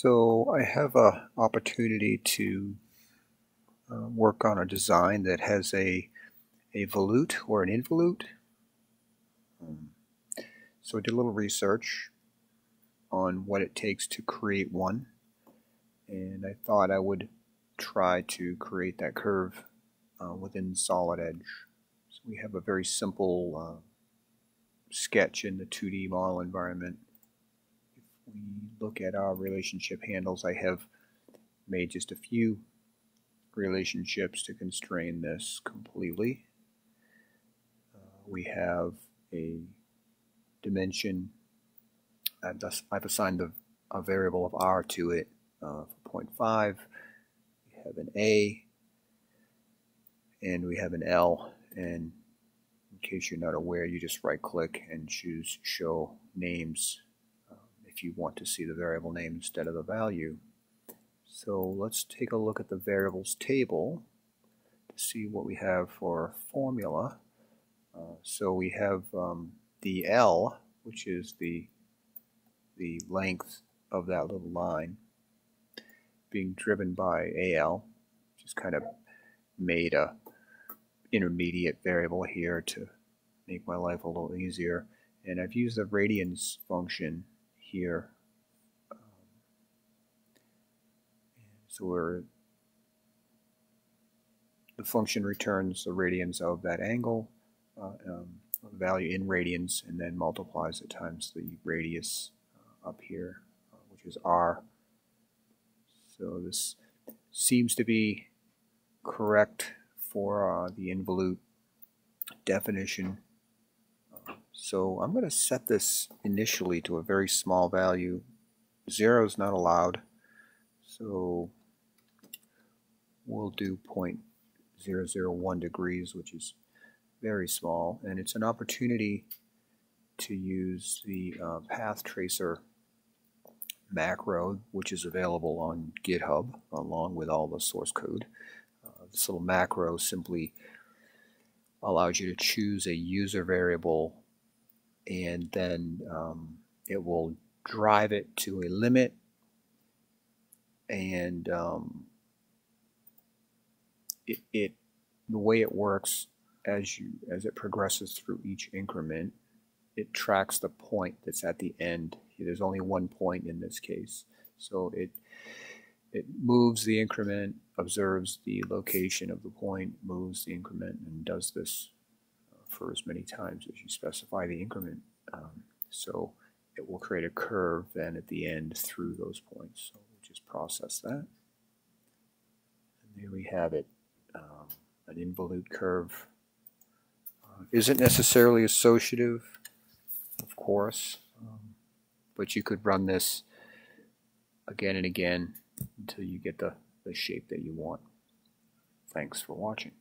So I have a opportunity to uh, work on a design that has a a volute or an involute. Um, so I did a little research on what it takes to create one and I thought I would try to create that curve uh, within Solid Edge. So we have a very simple uh, sketch in the 2D model environment we look at our relationship handles, I have made just a few relationships to constrain this completely. Uh, we have a dimension, I've, I've assigned a, a, variable of r to it uh, for 0.5. We have an a, and we have an L, and in case you're not aware, you just right click and choose show names you want to see the variable name instead of the value. So let's take a look at the variables table to see what we have for formula. Uh, so we have um, the L, which is the the length of that little line, being driven by AL, just kind of made a intermediate variable here to make my life a little easier. And I've used the radians function here. Um, so we're the function returns the radians of that angle, uh, um, value in radians, and then multiplies it times the radius uh, up here, uh, which is r. So this seems to be correct for uh, the involute definition so I'm going to set this initially to a very small value. Zero is not allowed. So we'll do 0.001 degrees, which is very small. And it's an opportunity to use the uh, path tracer macro, which is available on GitHub along with all the source code. Uh, this little macro simply allows you to choose a user variable and then um, it will drive it to a limit and um, it, it the way it works as you as it progresses through each increment it tracks the point that's at the end. There's only one point in this case. So it it moves the increment observes the location of the point moves the increment and does this for as many times as you specify the increment. Um, so it will create a curve then at the end through those points. So we'll just process that. And there we have it, um, an involute curve. Uh, isn't necessarily associative, of course, um, but you could run this again and again until you get the, the shape that you want. Thanks for watching.